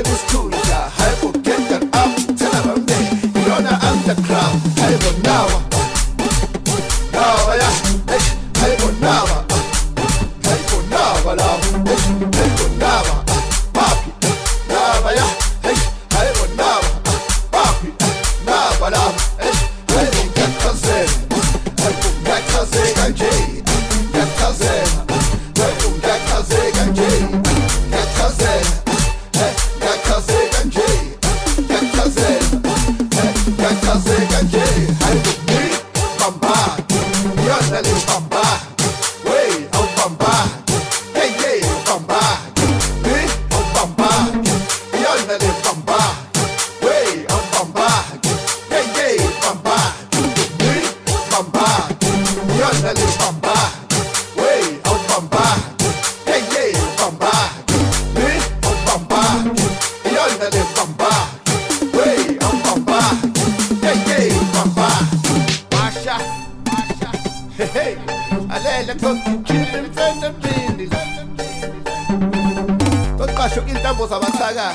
it was cool. the cook, children friend of babies. Tot pa shokin tapos abansaga.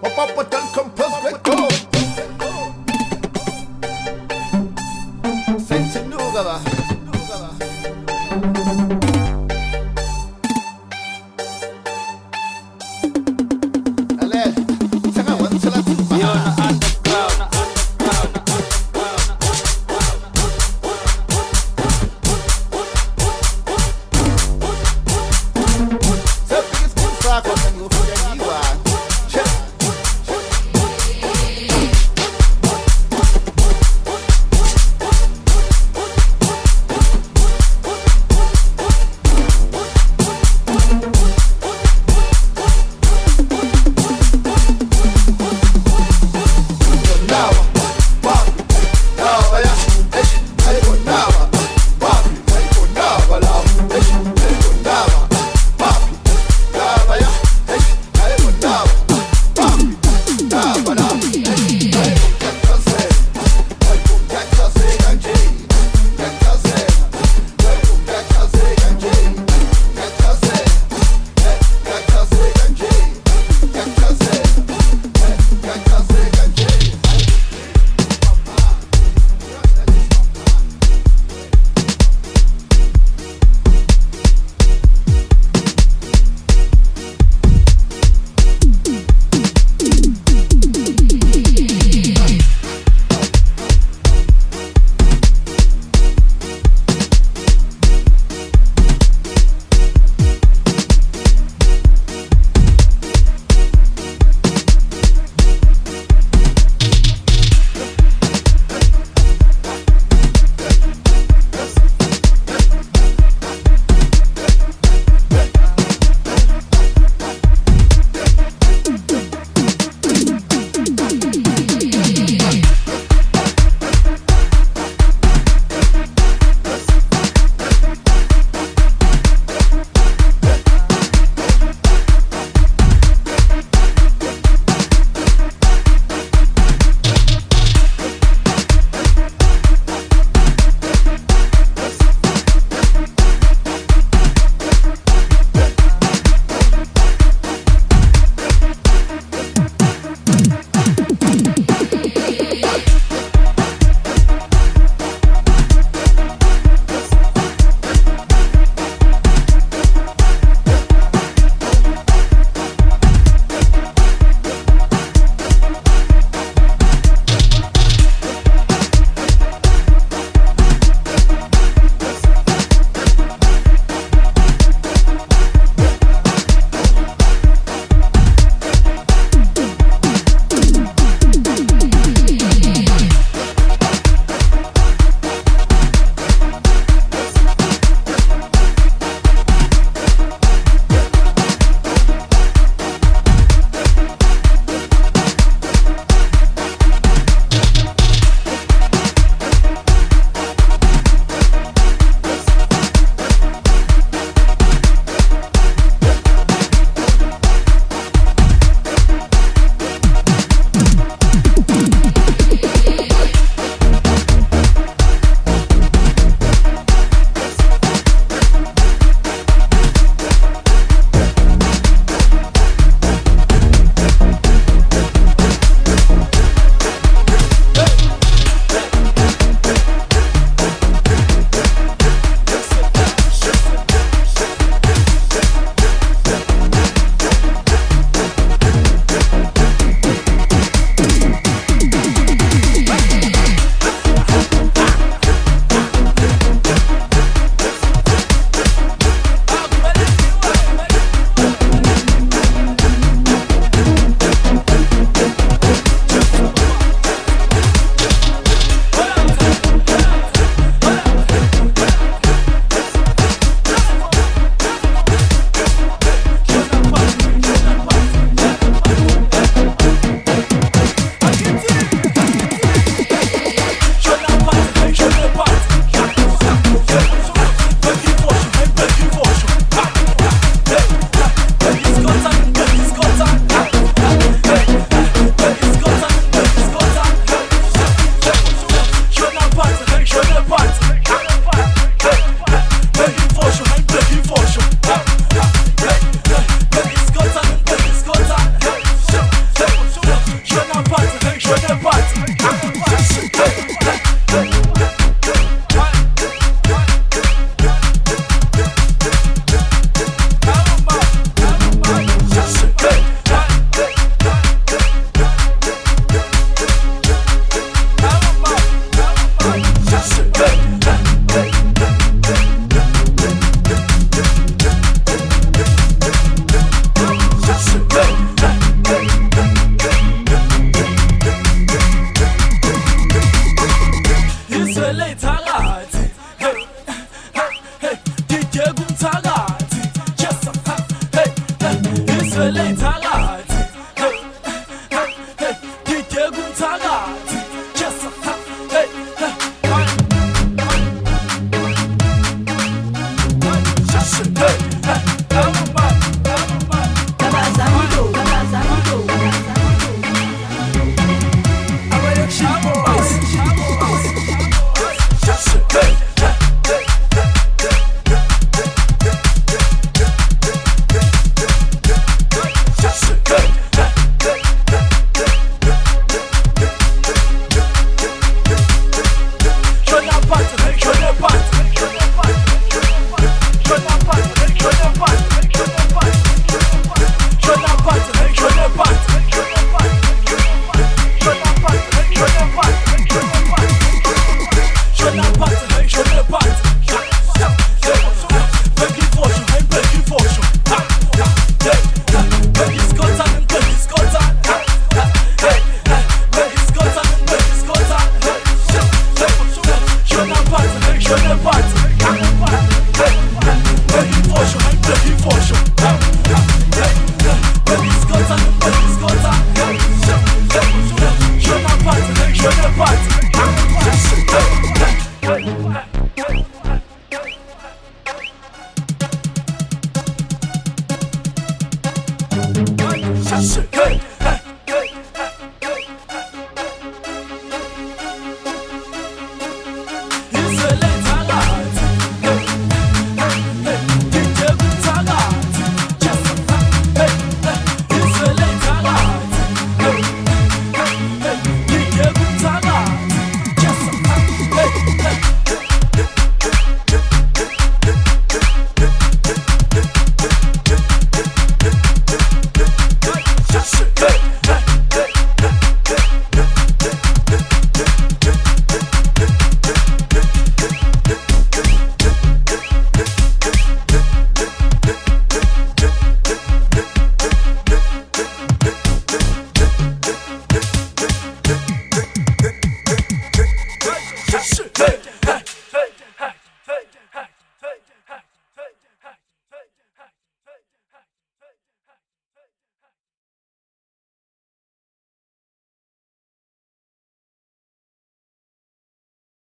Opa patal compost